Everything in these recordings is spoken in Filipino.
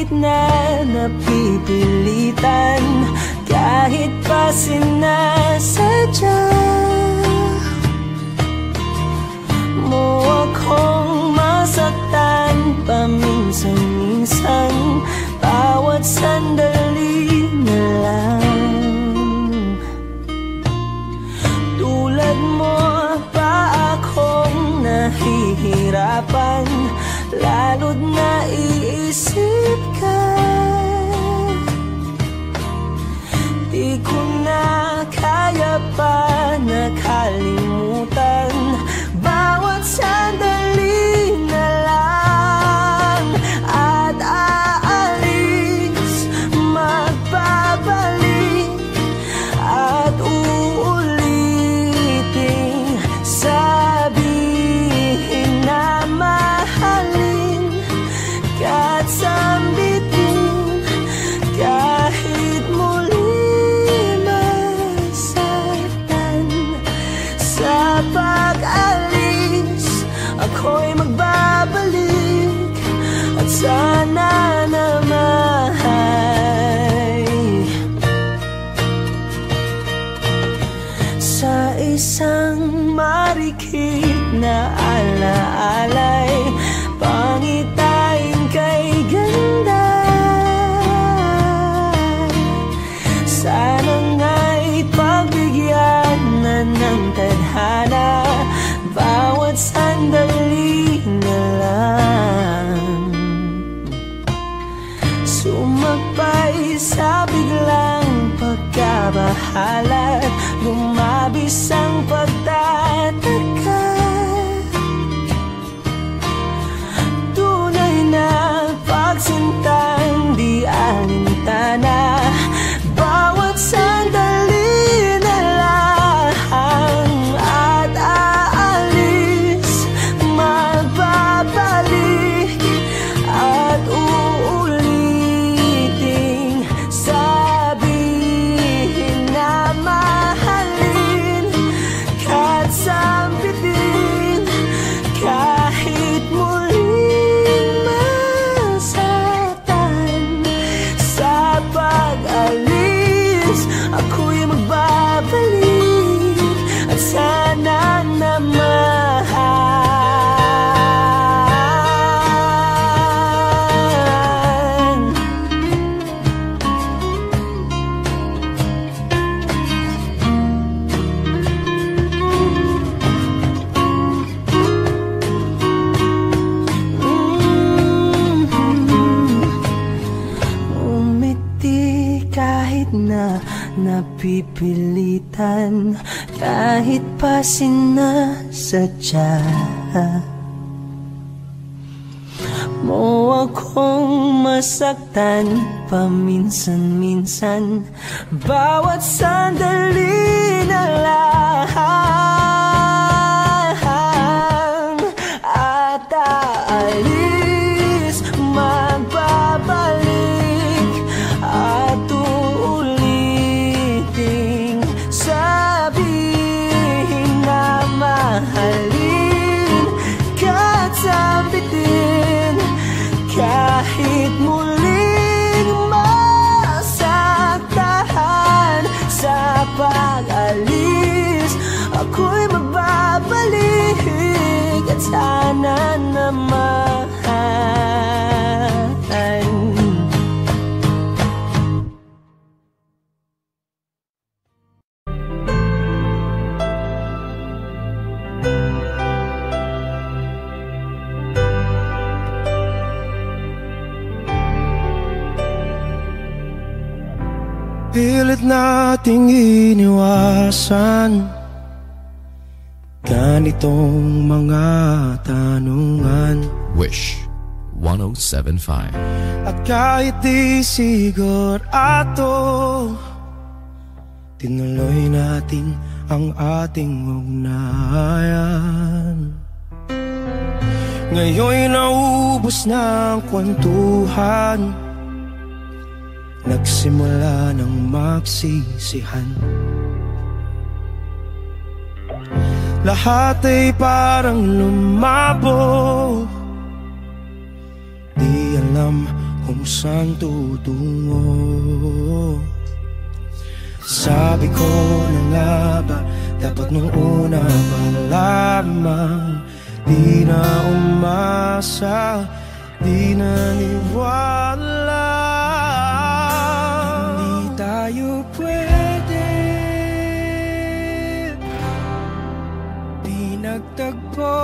Kahit na napipilitan Kahit pa sinasadya Mo akong masaktan Paminsan-minsan Bawat sandali na lang. Tulad mo pa akong nahihirapan Lalo't na pipilitan kahit pa sinasadya mo akong masaktan paminsan-minsan bawat sandali na lahat. Bakit nating iniwasan? Ganitong mga tanungan. Wish 107.5 At kahit di sigurado Tinuloy natin ang ating ugnayan. Ngayon'y naubos na ang kwentuhan. Nagsimula ng magsisihan. Lahat ay parang lumabo. Di alam kung saan tutungo. Sabi ko na nga ba Dapat nung una pa lamang Di na umasa Di na niwala. no puede Di nagtagpo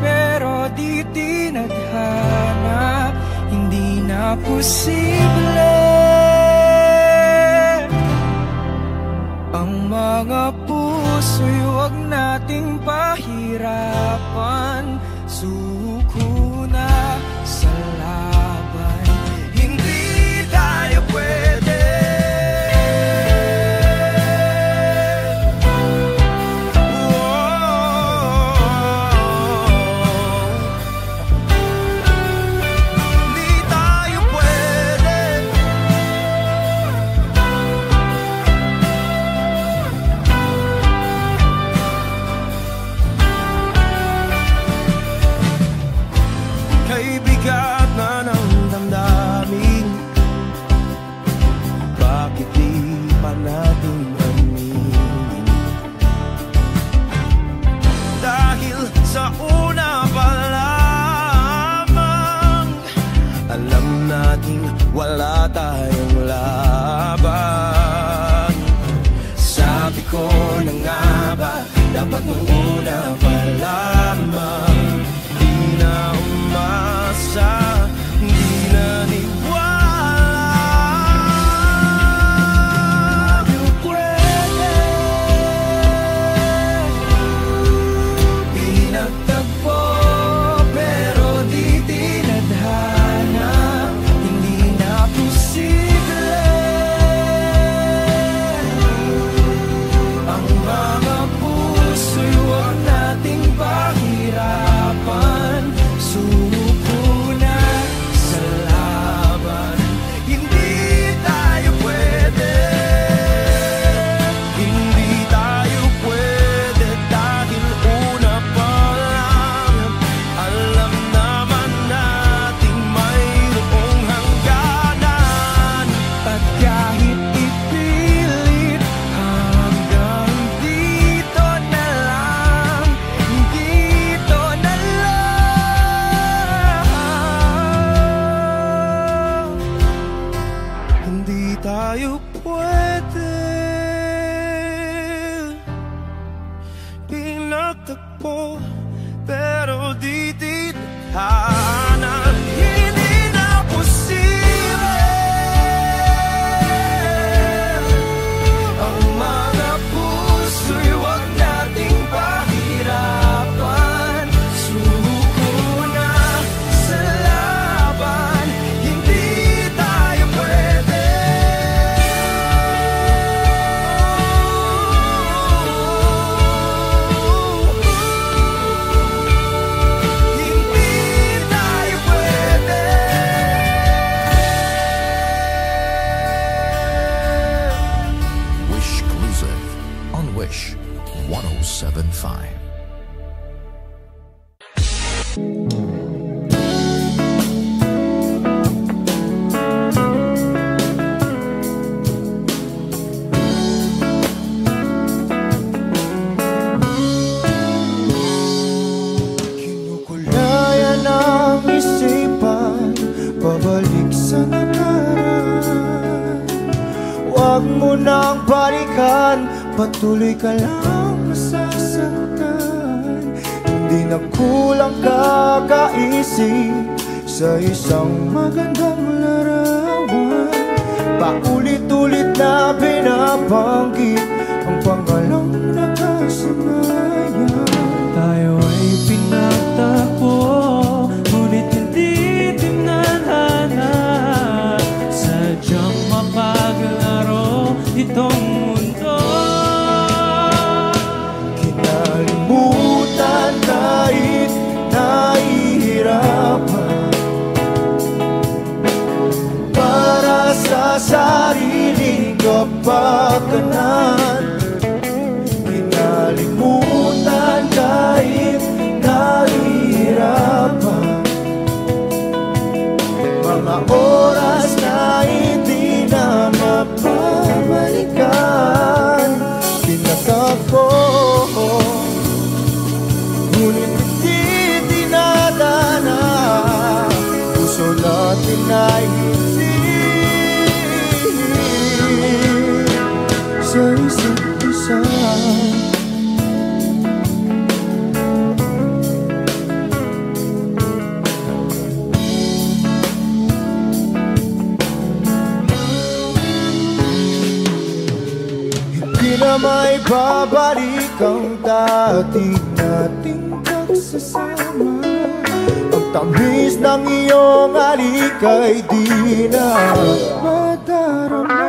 pero di tinadhana. Hindi na posible. Ang mga puso'y huwag nating pahirapan. Susunod balikan Patuloy ka lang masasaktan. Hindi na kulang kakaisip Sa isang magandang larawan. Paulit-ulit na pinapanggit Ang pangalang nakasama sarili kapag ka na. Babalik ang dati nating pagsasama. Ang tamis ng iyong halik ay di na madarama.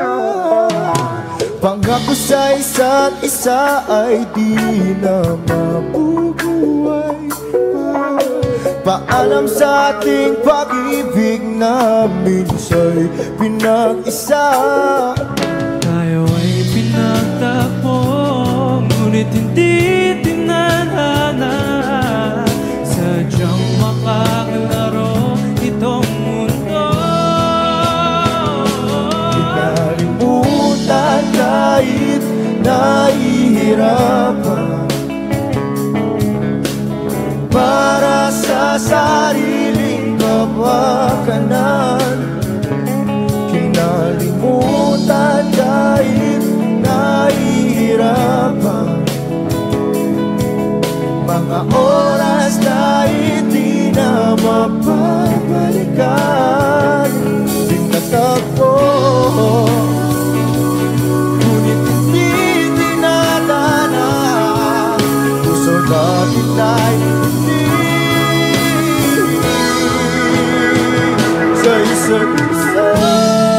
Pangako sa isa't isa ay di na mabubuhay pa. Paalam sa ating pag-ibig na minsa'y pinag-isa Ngunit hindi tinanhana Sadyang makakalaro itong mundo. Pinalimutan kahit nahihirapan. Para sa sariling kapakanan Kinalimutan kahit nahihirapan Mga oras na hindi na mapabalikan Pinatagpo Ngunit hindi dinadana Puso natin ay hindi. Sa isa't isa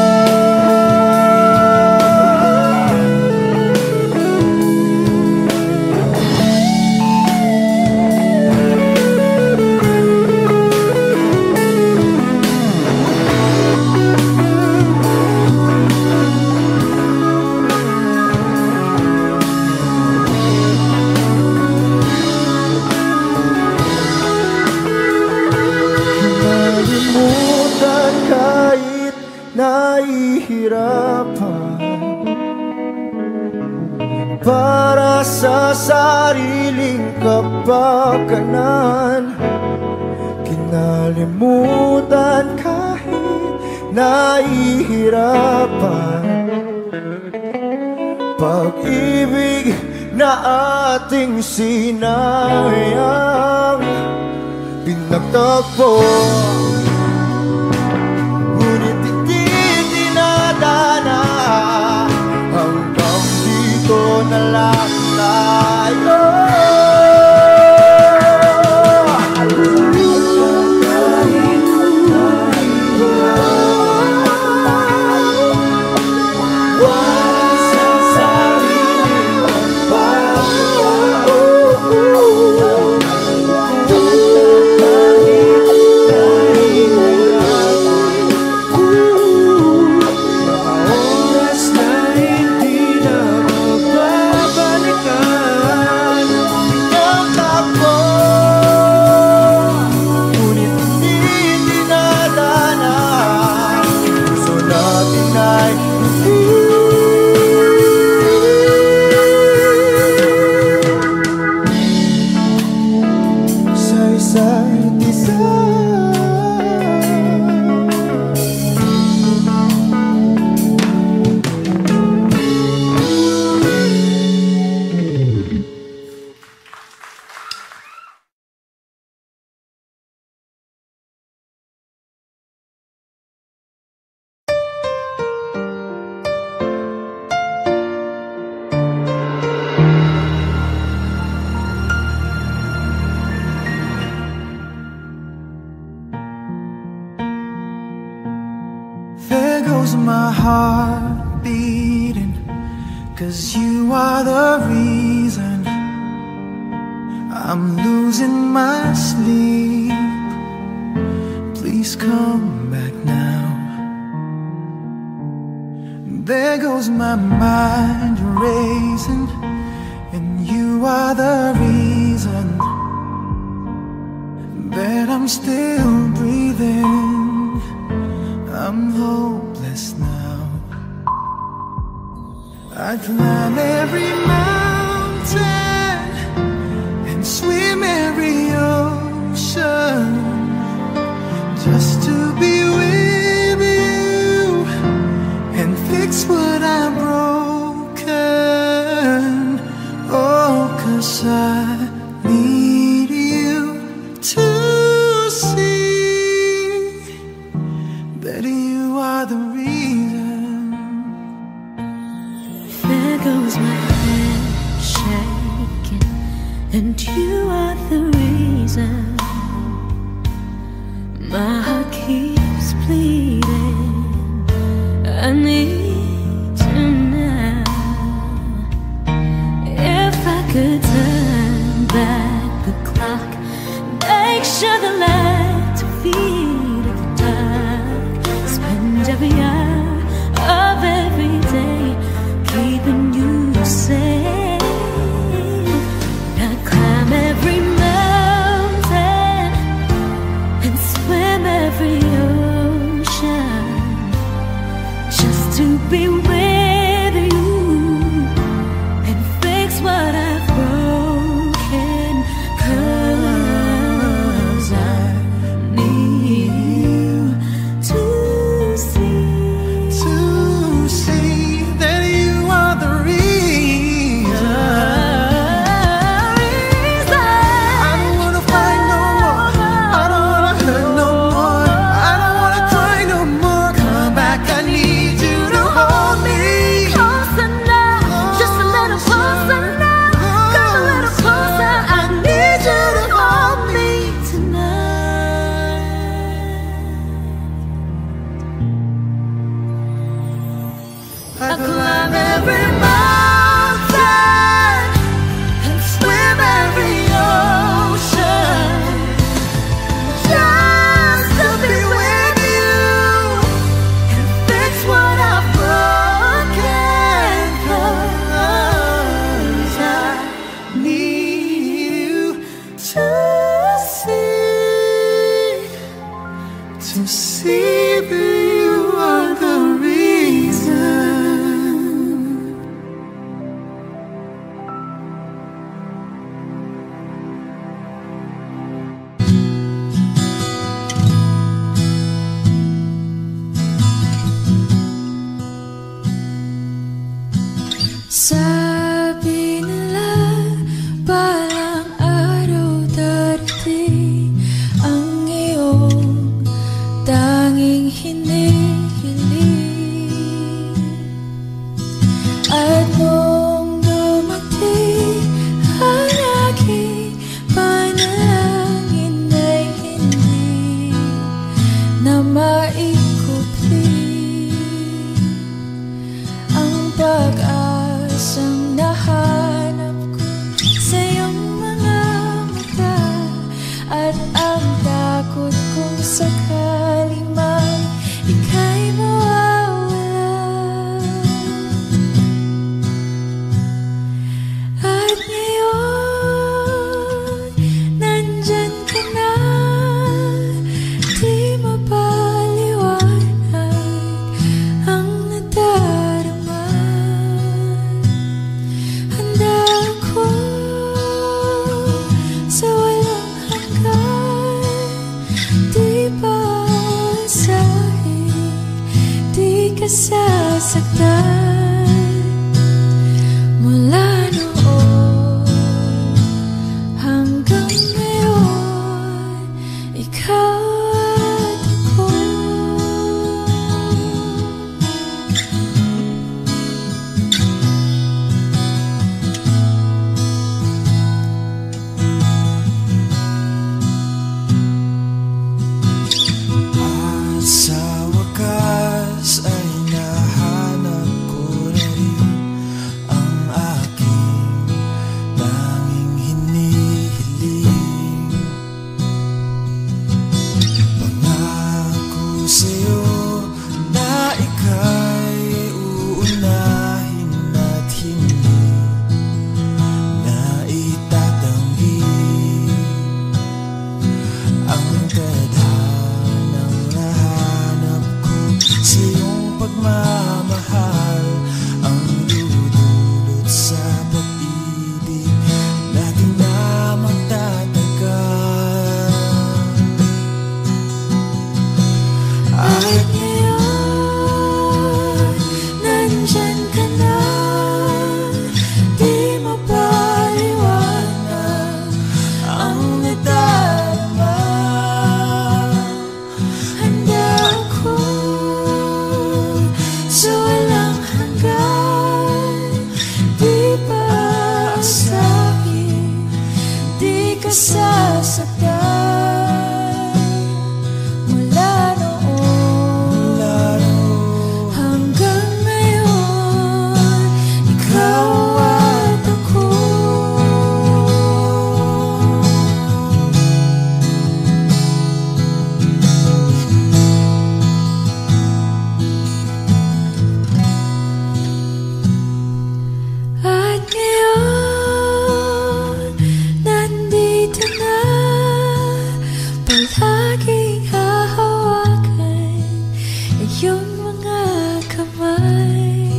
iyong mga kamay.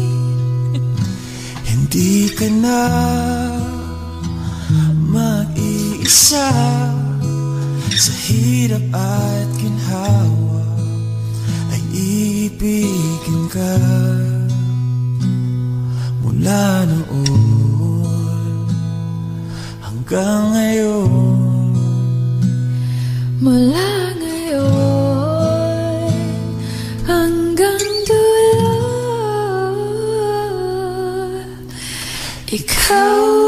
Hindi ka na mag-iisa Sa hirap at ginhawa. Ay iibigin ka Mula noon hanggang ngayon. Mula How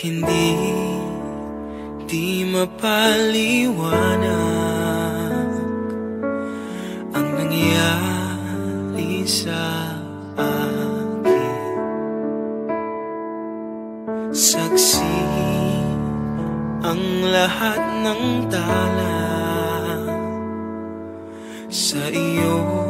hindi di mapaliwanag ang nangyari sa akin. Saksi ang lahat ng tala sa iyo.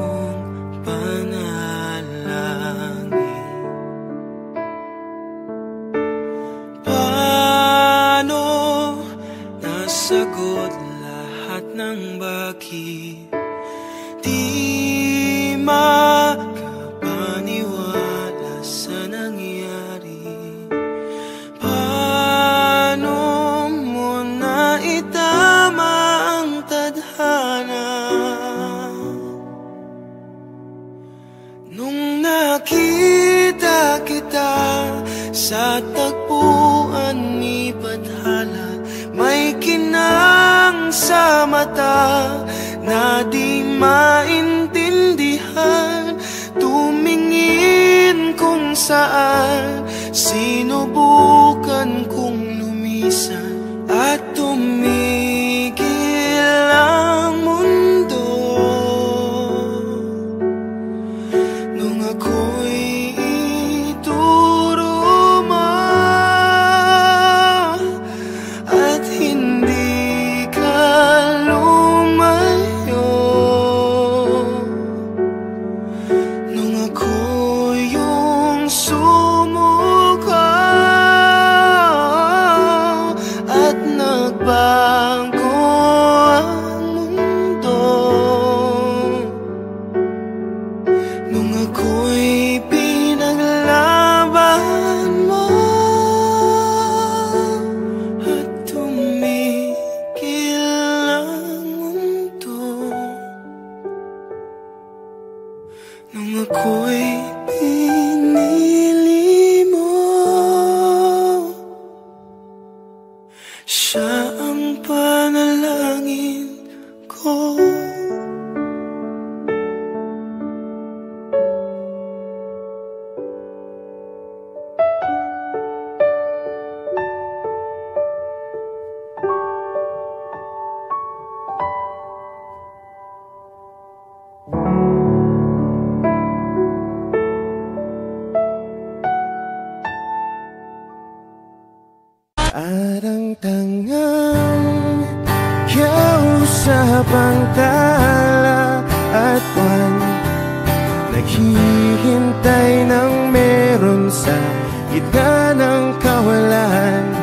Gitna ng kawalan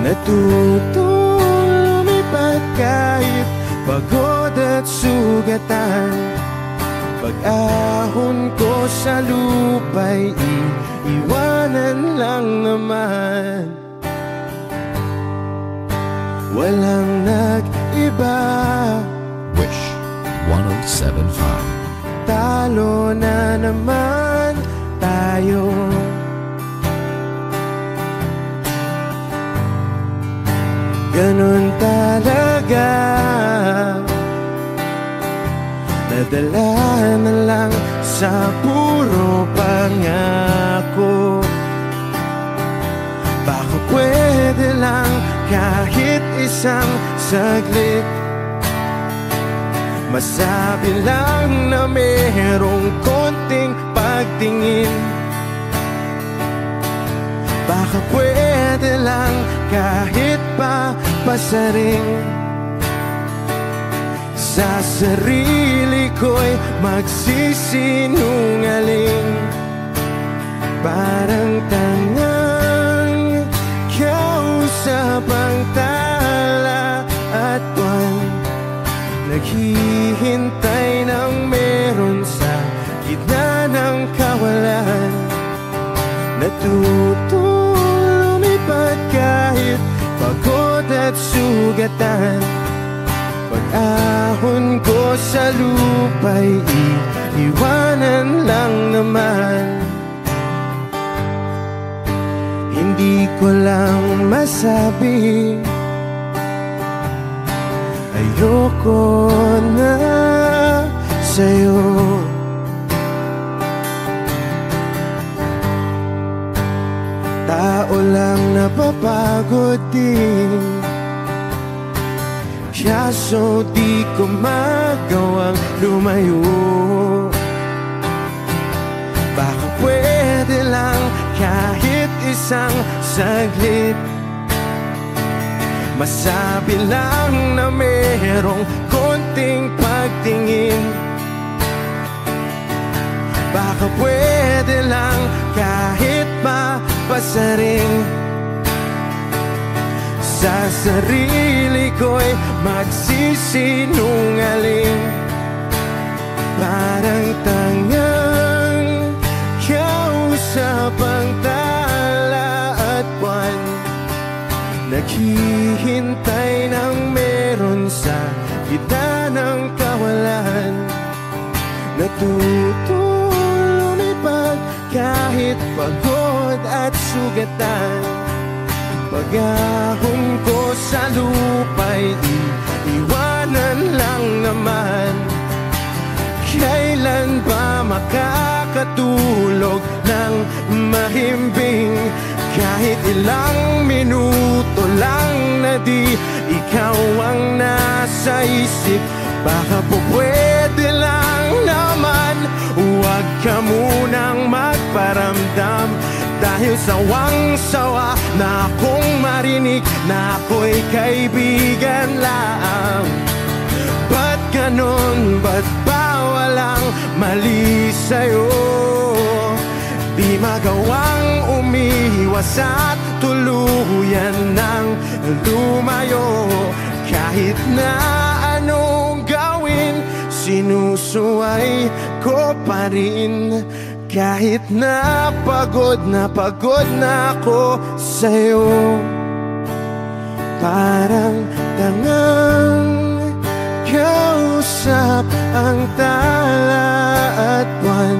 Natutong lumipad kahit pagod at sugatan. Pag-ahon ko sa lupa'y iiwanan lang naman. Walang nag-iba. Wish 1075. Talo na naman tayo Ganon talaga. Nadala na lang sa puro pangako. Baka pwede lang kahit isang saglit. Masabi lang na merong konting pagtingin Baka pwede lang kahit pa pasaring Sa sarili ko'y magsisinungaling. Parang tangang kausap ang tala at buwan. Naghihintay ng meron sa gitna ng kawalan. Natutong at sugatan. Pag-ahon ko sa lupa'y iiwanan lang naman. Hindi ko lang masabi Ayoko na sa'yo. Tao lang napapagod din Kaso di ko magawang lumayo. Baka pwede lang kahit isang saglit. Masabi lang na merong konting pagtingin. Baka pwede lang kahit mapasaring Sa sarili ko'y magsisinungaling. Parang tangang kausap ang tala at buwan. Naghihintay ng meron sa gitna ng kawalan. Natutong lumipad kahit pagod at sugatan. Pag-ahon ko sa lupa'y iiwanan lang naman. Kailan ba makakatulog ng mahimbing? Kahit ilang minuto lang na di ikaw ang nasa isip Baka po pwede lang naman. Huwag ka munang magparamdam Dahil sawang-sawa na akong marinig Na ako'y kaibigan lang Ba't ganon? Ba't ba walang mali sa'yo? Di magawang umiwas at tuluyan ng lumayo Kahit na anong gawin Sinusuway ko pa rin Kahit na pagod na pagod na ako sa'yo Parang tangang kausap ang tala at buwan.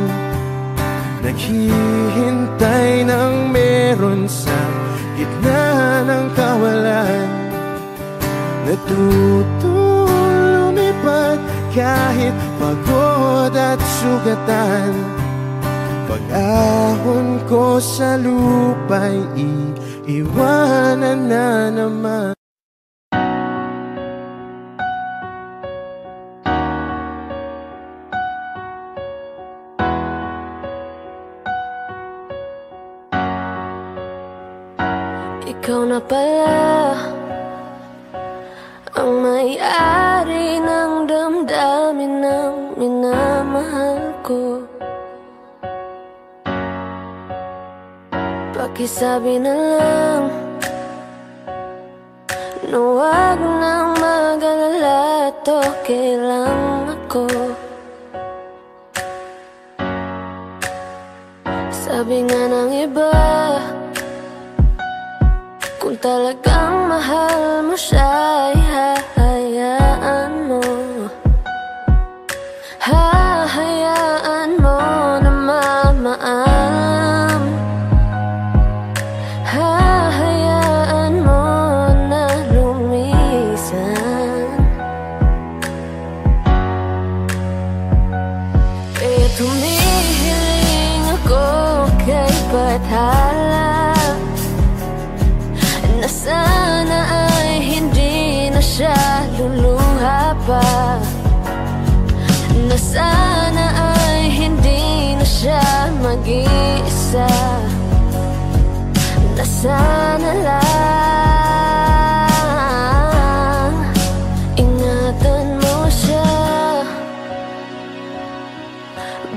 Naghihintay ng meron sa gitna ng kawalan. Natutong lumipad kahit pagod at sugatan Pag-ahon ko sa lupa'y iiwanan na naman. Ikaw na pala Pakisabi na lang. Na huwag nang mag-alala. At okay lang ako? Sabi nga ng iba kung talagang mahal mo siya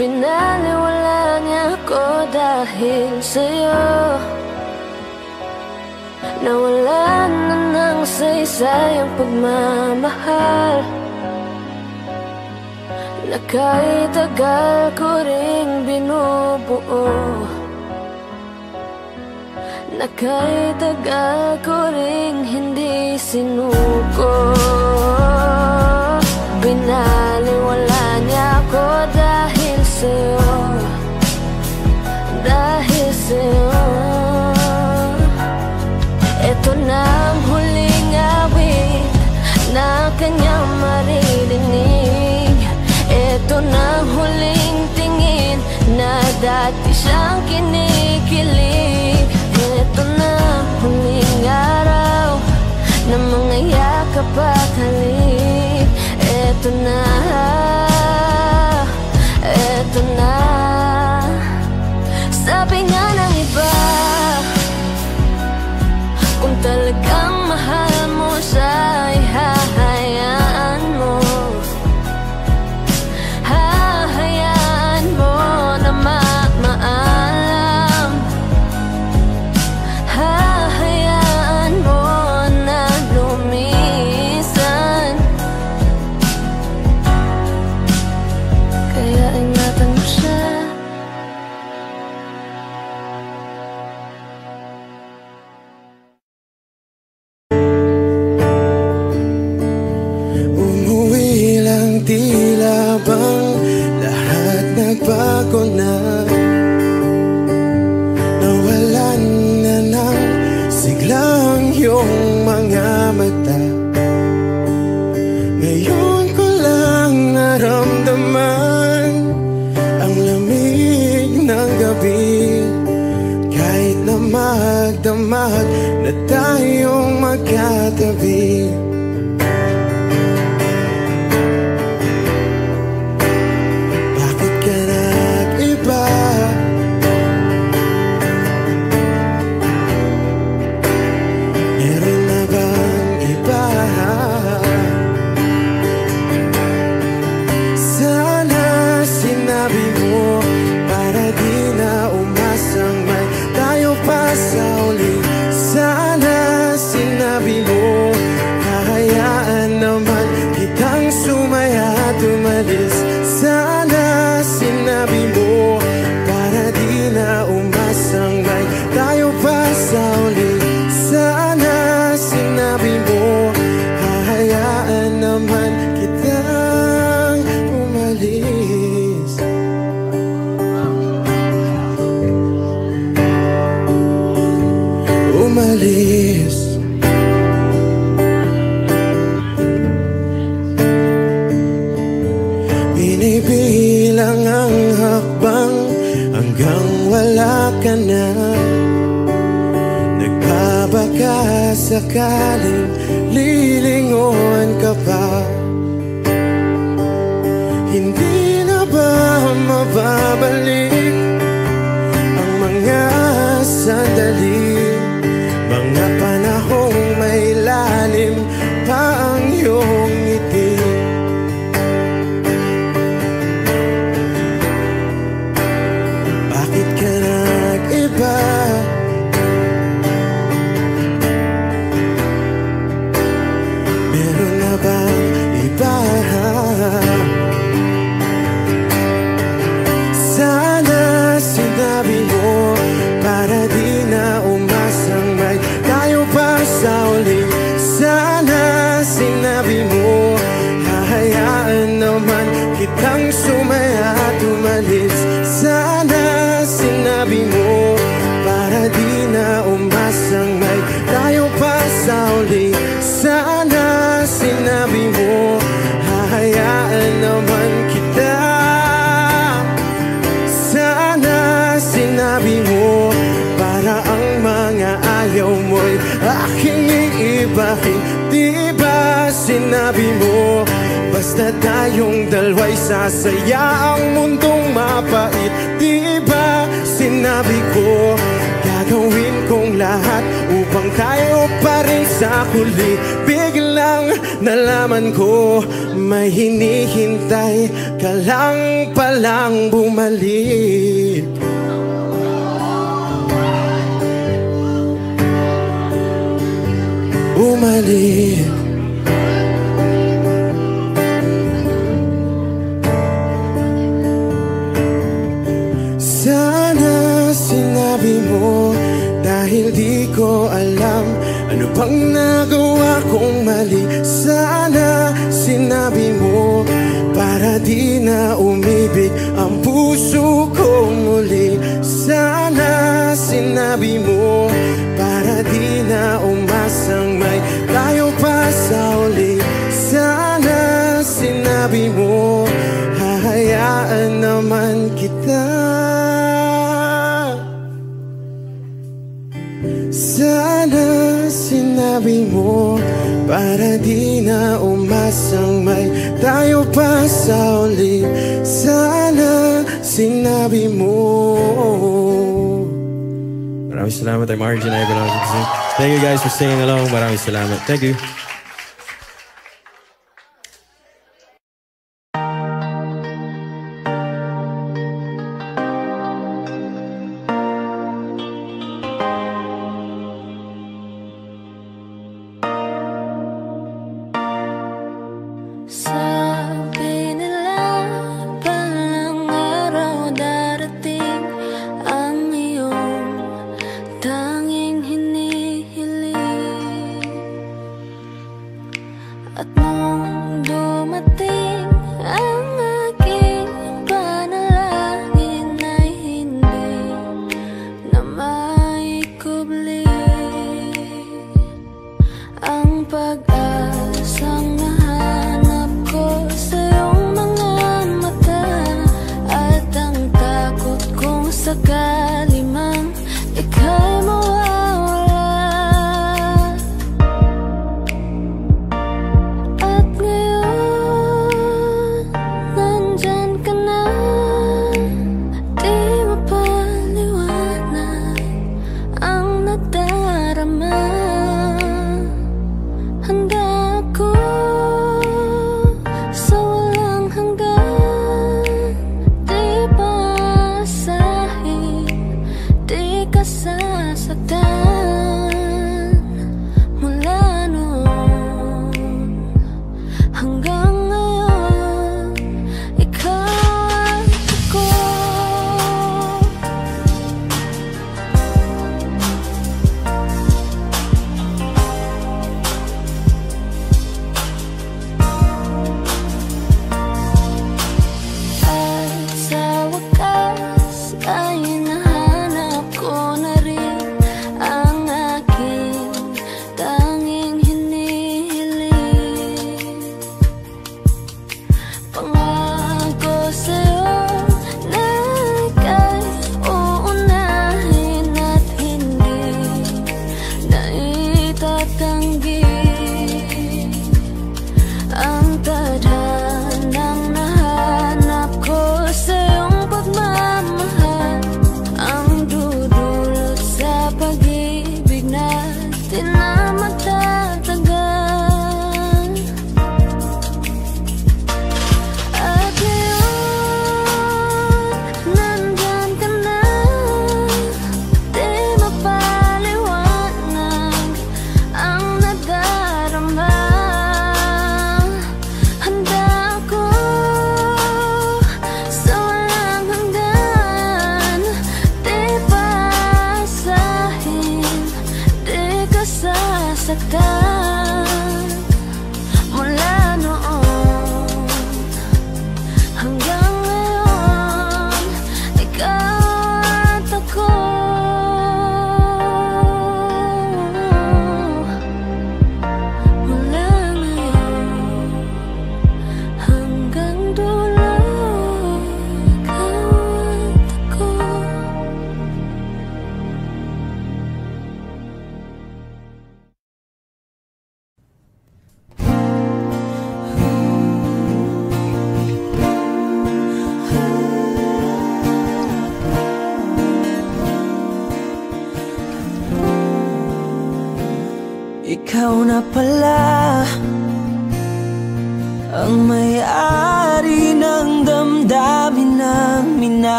Binaliwala niya ako dahil sa'yo. Nawala na ng saysay ang pagmamahal. Na kahit tagal ko ring binubuo. Na kahit tagal ko ring hindi sinuko. Binaliwala niya ako dahil sa'yo Dahil sa'yo ito na ang huling awit na kanyang maririnig. Ito na ang huling tingin na dati siyang kinikilig. Ito na ang huling araw na mga yakap at halik. Ito na, Maraming salamat. I'm RJ Ivanov. Thank you guys for staying along. Maraming salamat. Thank you.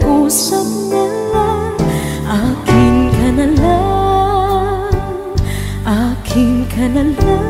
pakiusap na lang. Akin ka na lang. Akin ka na lang.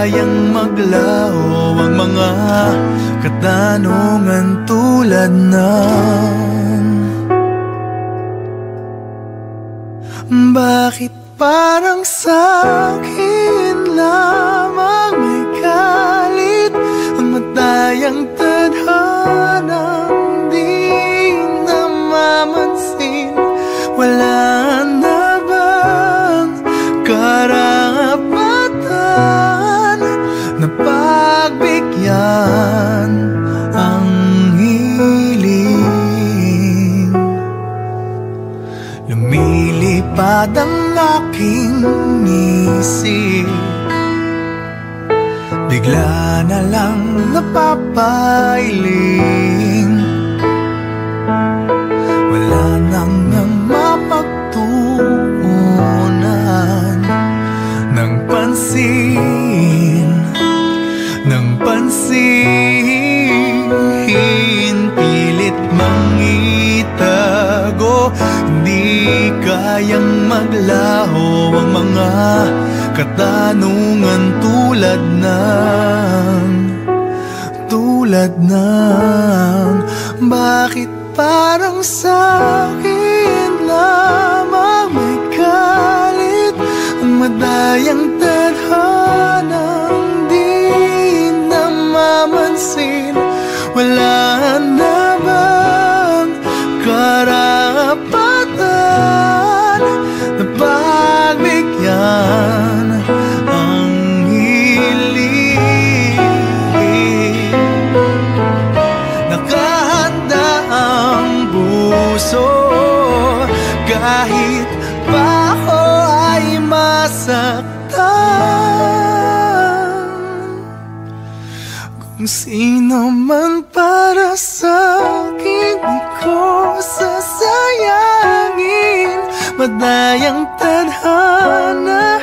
kayang maglaho ang mga katanungan tulad ng Bakit parang sa'kin lamang may galit ang matayang bad ang aking isip. Bigla na lang napapailing. Wala nang nang mapagtuunan Nang pansin, nang pansin. Di kayang maglaho ang mga katanungan tulad ng Tulad ng Bakit parang sa'kin lamang may galit? Ang madayang tadhanang di namamansin Wala Kung sino man para sa akin Di ko sasayangin. Madayang tadhana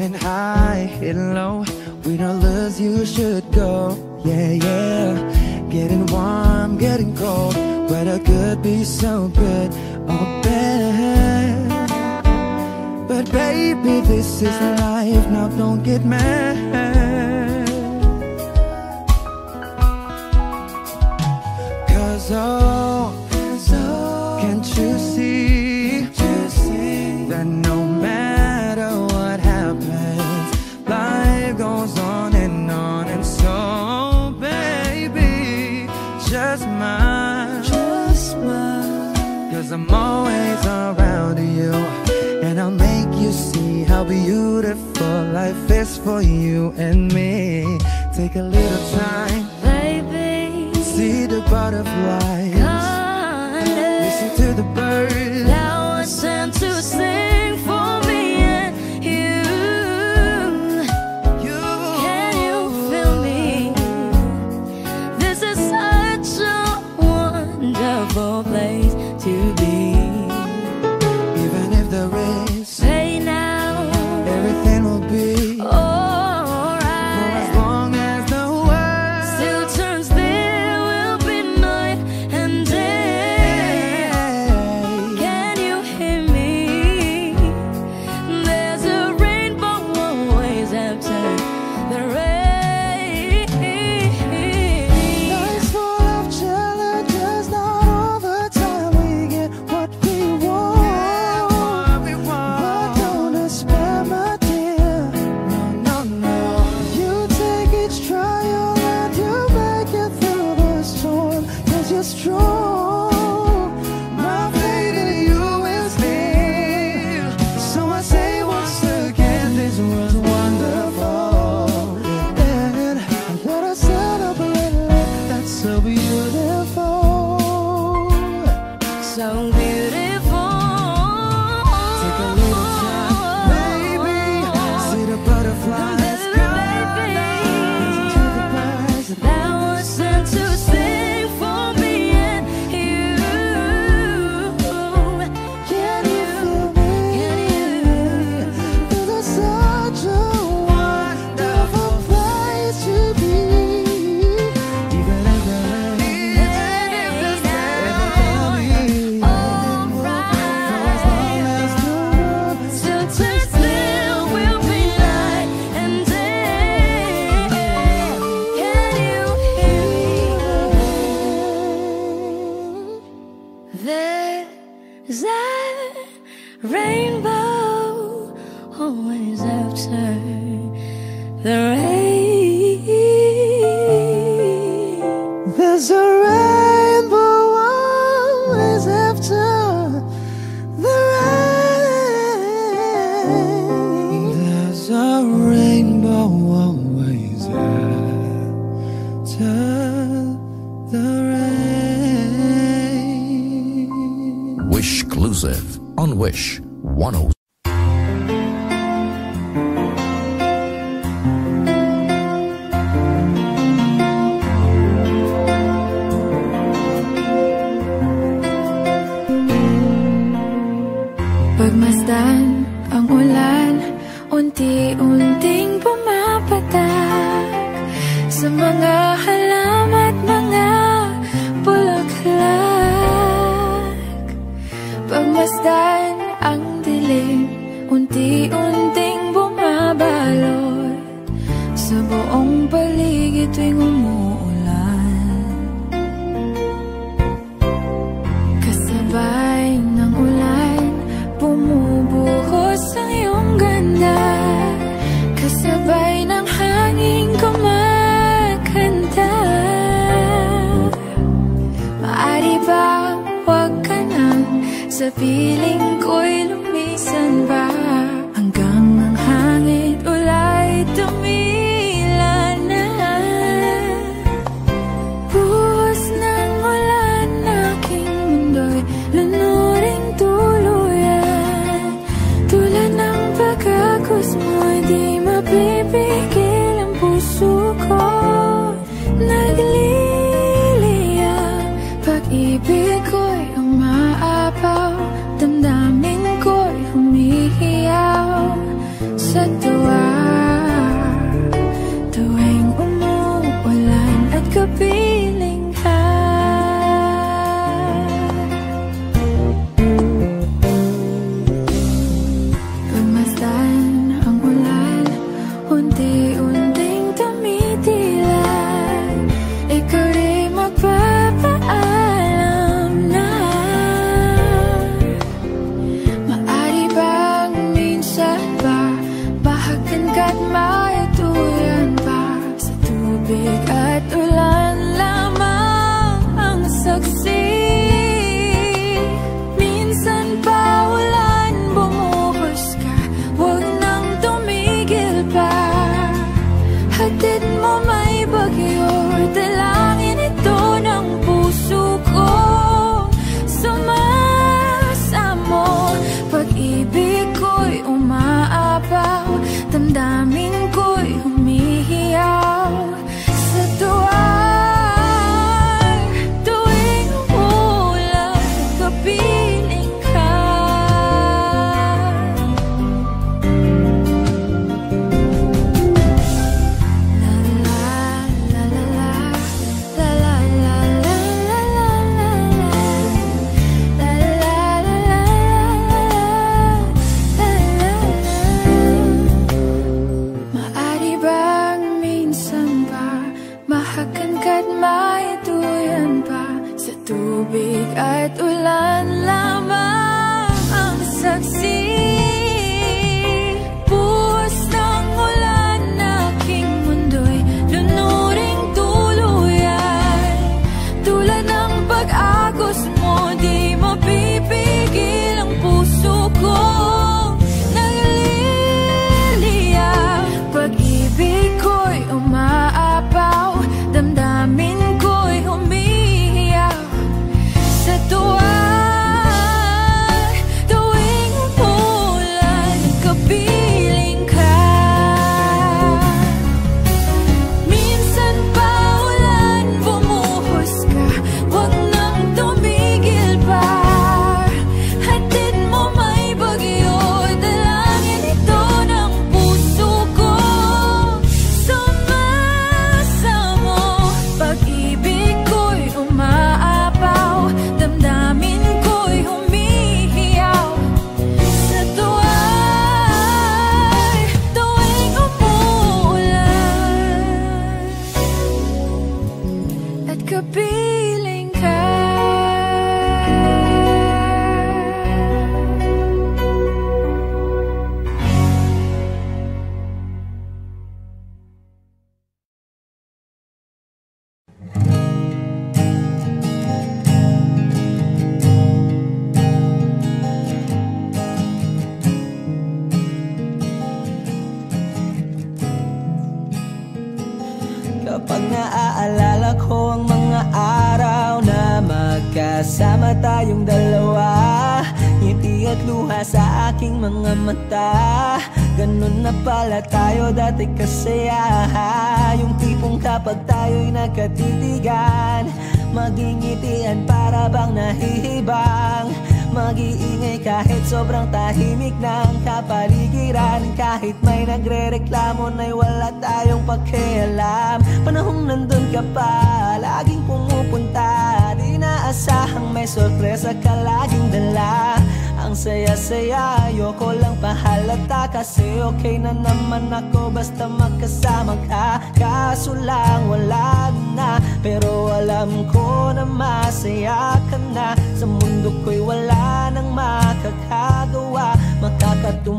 Aiming high, hitting low Win or lose, you should go. Yeah, yeah. Getting warm, getting cold. Weather could be so good or bad But baby, this is life. Now don't get mad. Cause oh around you And I'll make you see how beautiful life is for you and me. Take a little time, baby See the butterflies. Listen to the birds. Wish 10.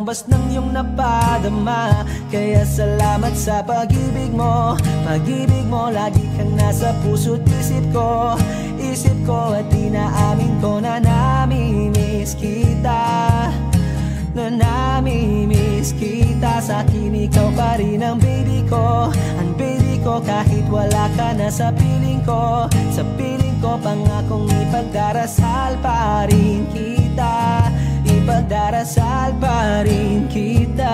Makakatumbas ng iyong napadama. Kaya salamat sa pag-ibig mo. Pag-ibig mo lagi kang nasa puso't isip ko. Isip ko at inaamin ko na namimiss kita. Na namimiss kita. Sa akin ikaw pa rin ang baby ko. Ang baby ko kahit wala ka na sa piling ko. Sa piling ko pangakong ipagdarasal pa rin kita Ipagdarasal pa rin kita.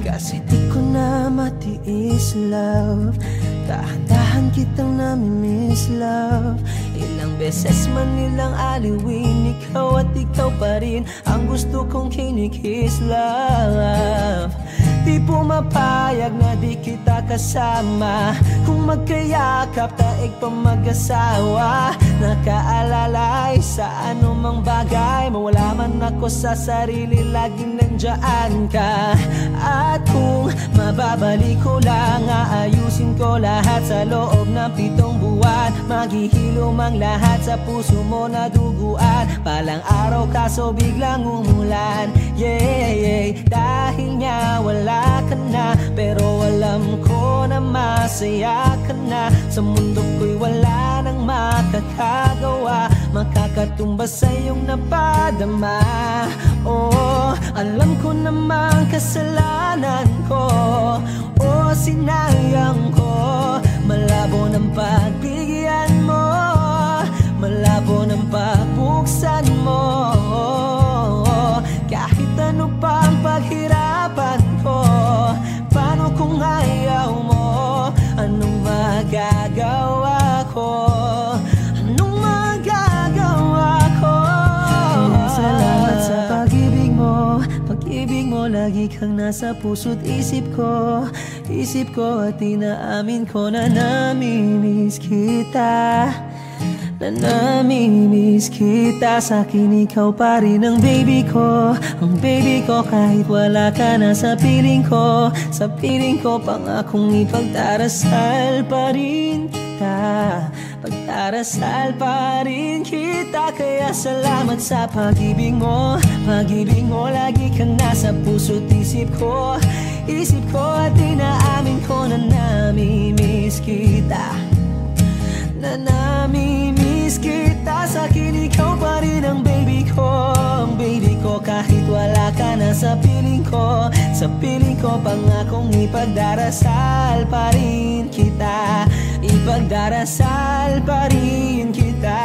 Kasi di ko na matiis love. Dahan-dahan kitang namimiss love. Ilang beses man nilang aliwin Ikaw at ikaw pa rin Ang gusto kong kinikis love. Di pumapayag na di kita kasama. Kung magkayakap taig pa mag-asawa Nakaalalay sa anumang bagay. Mawala man ako sa sarili Laging nandyan ka. At kung mababalik ko lang Aayusin ko lahat sa loob ng pitong buwan. Maghihilom ang lahat sa puso mo na duguan Palang araw kaso biglang umulan. Yeah, yeah Dahil nga wala ka na. Pero alam ko na masaya ka na. Sa mundo ko'y wala nang makakagawa Makakatumbas sa iyong napadama. Oh, alam ko namang kasalanan ko. Oh, sinayang ko. Malabo ng pagbigyan mo. Malabo ng pagbuksan mo. Kahit ano pa paghirapan ko Paano kung ayaw mo? Anong magagawa ko lagi kang nasa puso't isip ko Isip ko at inaamin ko na namimiss kita. Na namimiss kita. Sa akin ikaw pa rin ang baby ko. Ang baby ko kahit wala ka na sa piling ko. Sa piling ko pangakong ipagdarasal pa rin. kita Pagdarasal pa rin kita Kaya salamat sa pag-ibig mo. Pag-ibig mo lagi kang nasa puso't isip ko. Isip ko at inaamin ko na namimiss kita. Na namimiss kita. Sa akin ikaw pa rin ang baby ko baby ko kahit wala ka na sa piling ko. Sa piling ko pangakong ipagdarasal pa rin kita Ipagdarasal pa rin kita.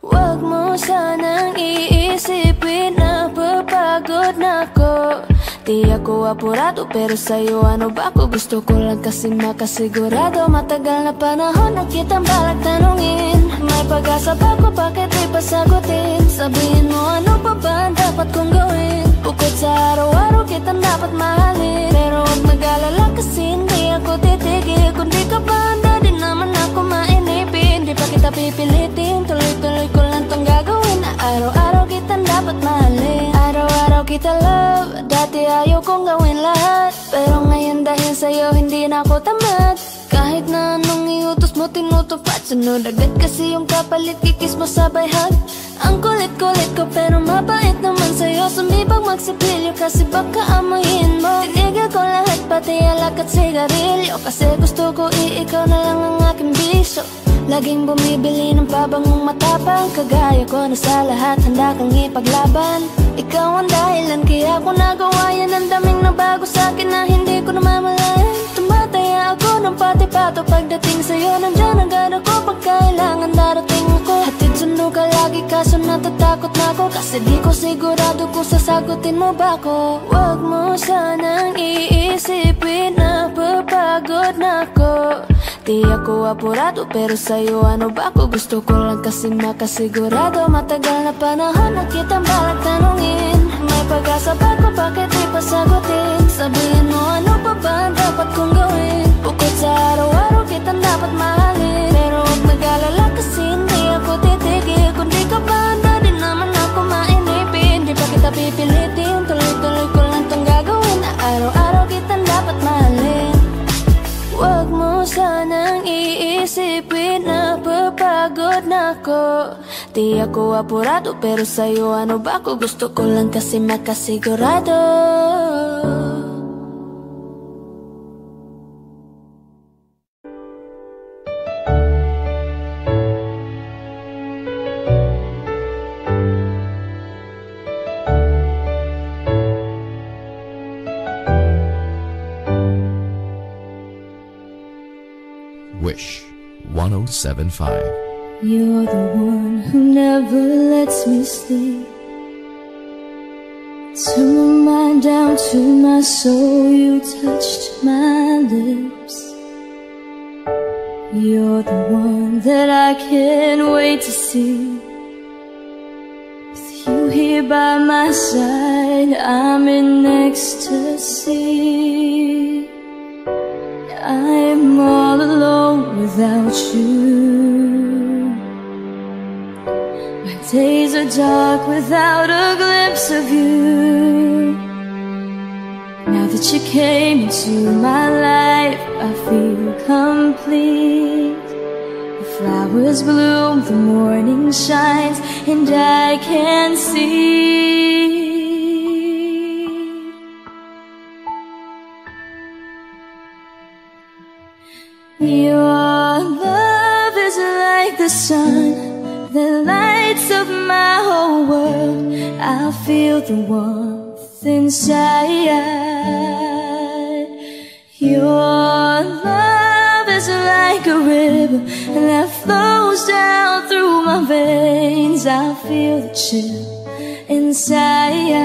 Huwag mo sanang iisipin na papagod na ako Di ako apurado pero sa'yo ano ba ako? Gusto ko lang kasi makasigurado. Matagal na panahon na kitang balak tanungin. May pag-asa ba ko bakit di pa sagutin? Sabihin mo ano pa ba ang dapat kong gawin? Bukod sa araw-araw kitang dapat mahalin. Pero huwag mag-alala kasi hindi ako titigil. Kung di ka ba handa di naman ako kita pipilitin. Tuloy-tuloy ko lang tong gagawin. Na araw-araw kitang dapat mahalin. Araw-araw kita love. Dati ayaw kong gawin lahat. Pero ngayon dahil sa'yo hindi na ako tamad. Kahit na anong iutos mo tinutupad. Sunod agad kasi yung kapalit kikis mo sabay hug. Ang kulit-kulit ko pero mabait naman sa'yo. Sumibag magsipilyo kasi baka amoyin mo. Tinigil ko lahat pati alak at sigarilyo. Kasi gusto ko iikaw na lang ang aking bisyo Laging bumibili ng pabangong matapang Kagaya ko na sa lahat handa kang ipaglaban. Ikaw ang dahilan Kaya ako nagawa yan. Ang daming nabago sa akin Na hindi ko namamalayan. Tumataya ako ng pati-pato Pagdating sa'yo. Nandiyan agad ako Pag kailangan darating ako. Hatid sundo ka lagi Kaso natatakot na ako. Kasi di ko sigurado Kung sasagutin mo ba ako. Huwag mo sanang iisipin Na papagod na ako Di ako apurado pero sa'yo ano ba ako? Gusto ko lang kasi makasigurado. Matagal na panahon na kitang balak tanungin. May pag-asa ba ko bakit di pa sagutin? Sabihin mo ano pa ba ang dapat kong gawin? Bukod sa araw-araw kitang dapat mahalin sanang iisipin na papagod na ako. Di ako apurado pero sa'yo ano ba ako Gusto ko lang kasi makasigurado 1075. You're the one who never lets me sleep. Turn my mind down to my soul, you touched my lips. You're the one that I can't wait to see. With you here by my side, I'm in ecstasy. I'm all alone without you. My days are dark without a glimpse of you. Now that you came into my life, I feel complete. The flowers bloom, the morning shines, and I can see. The sun that lights up my whole world. I feel the warmth inside. Your love is like a river that flows down through my veins. I feel the chill inside.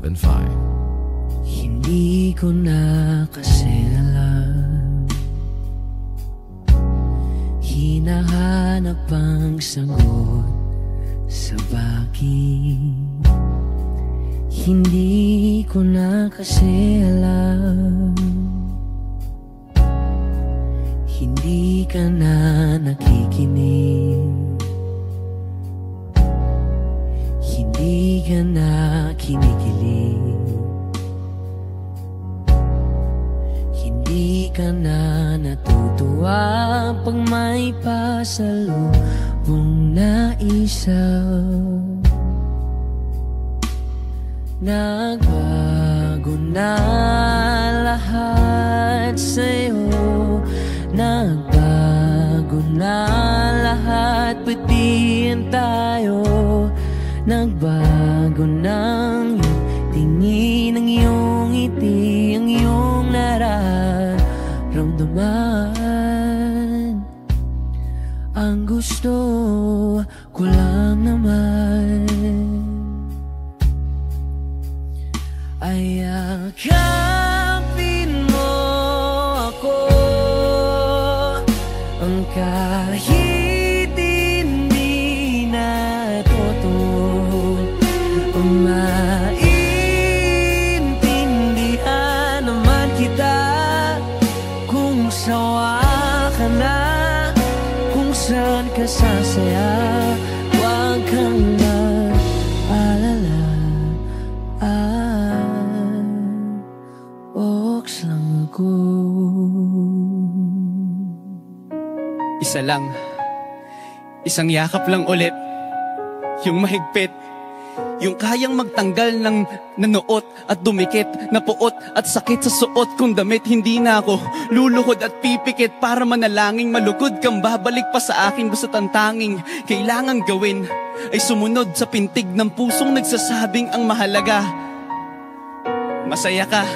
1075. Hindi ko na kasi alam Hinahanap ang sagot sa bakit. Hindi ko na kasi alam Hindi ka na nakikinig Isa lang. Isang yakap lang ulit. Yung mahigpit. Yung kayang magtanggal ng nanuot at dumikit, napuot at sakit sa suot kung damit hindi na ako luluhod at pipikit para manalangin malugod kang babalik pa sa akin basta tantanging kailangan gawin ay sumunod sa pintig ng pusong nagsasabing ang mahalaga. Masaya ka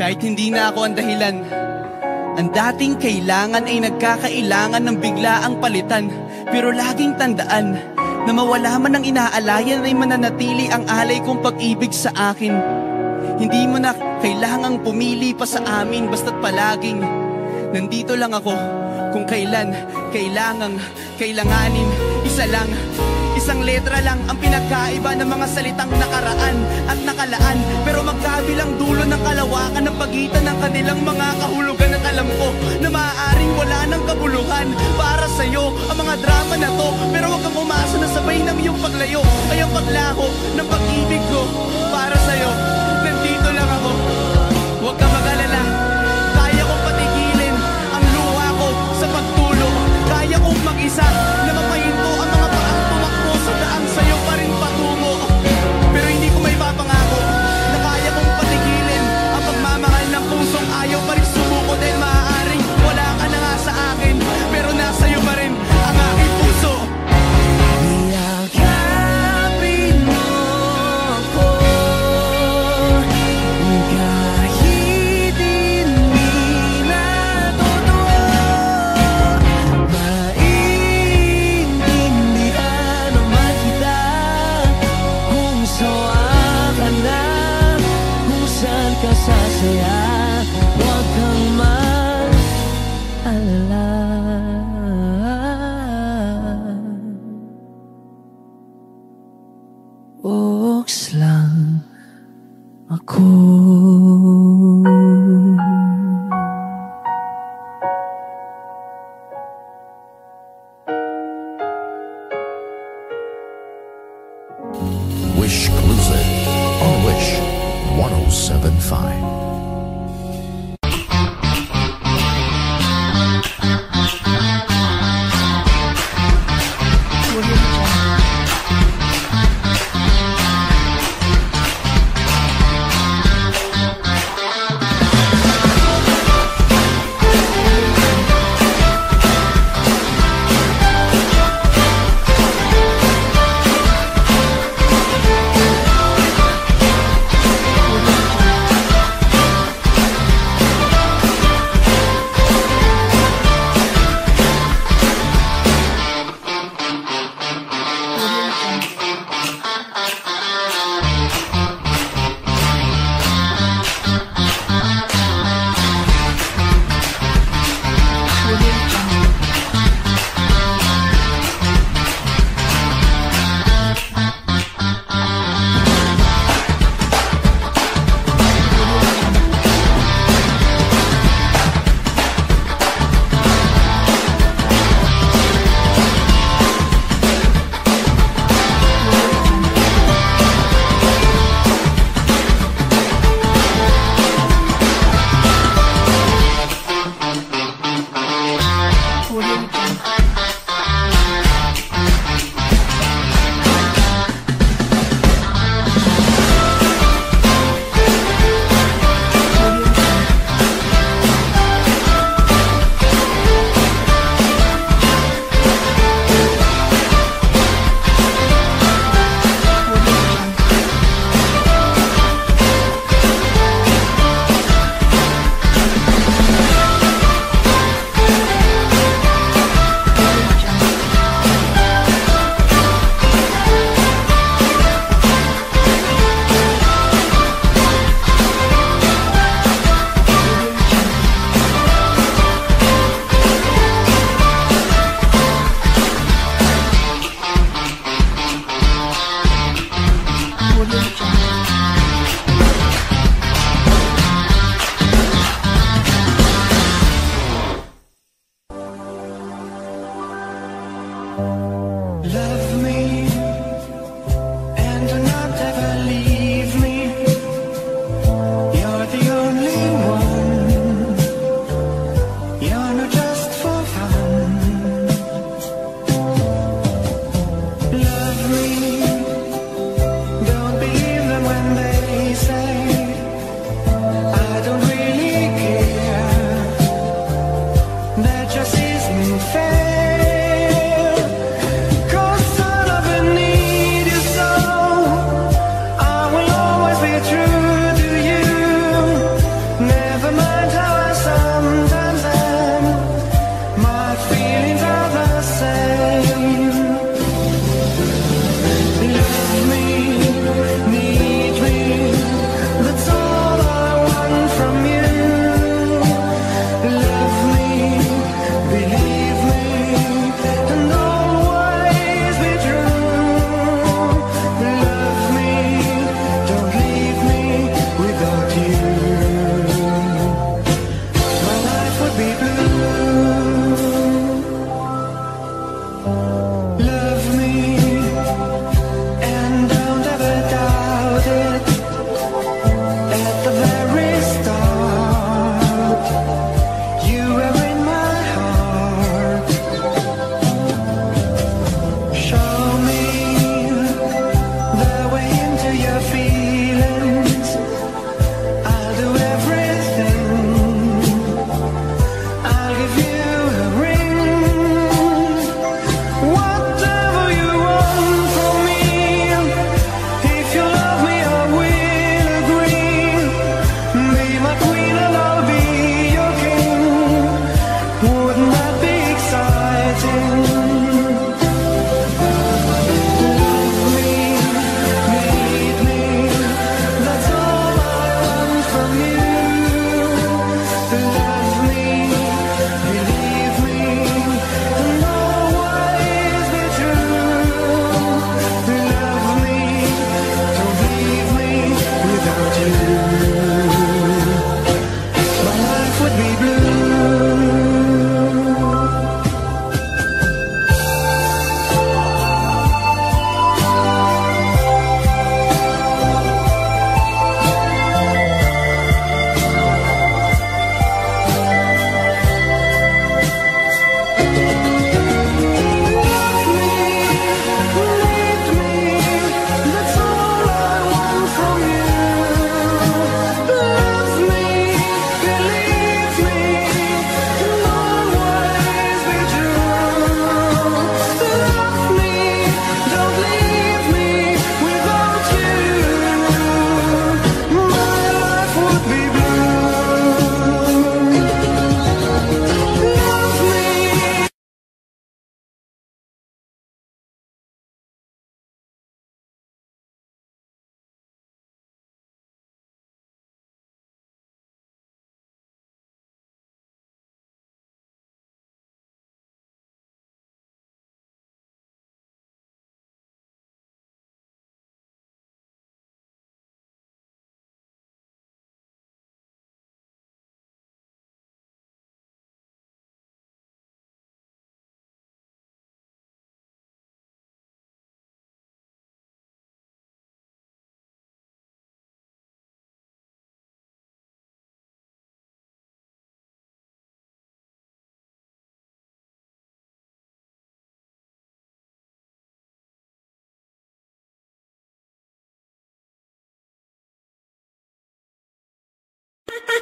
kahit hindi na ako ang dahilan. Ang dating kailangan ay nagkakailangan ng biglaang palitan. Pero laging tandaan na mawala man ang inaalayan ay mananatili ang alay kong pag-ibig sa akin. Hindi mo na kailangang pumili pa sa amin basta't palaging Nandito lang ako kung kailan kailangang kailanganin Isa lang, isang letra lang ang pinagkaiba ng mga salitang nakaraan at nakalaan. Pero magkabilang dulo ng kalawakan ng pagitan ng kanilang mga kahulugan at alam ko na maaaring wala ng kabuluhan para sa'yo ang mga drama na to. Pero huwag kang umasa na sabay ng iyong paglayo. Ay ang paglaho ng pag-ibig ko para sa'yo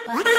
What?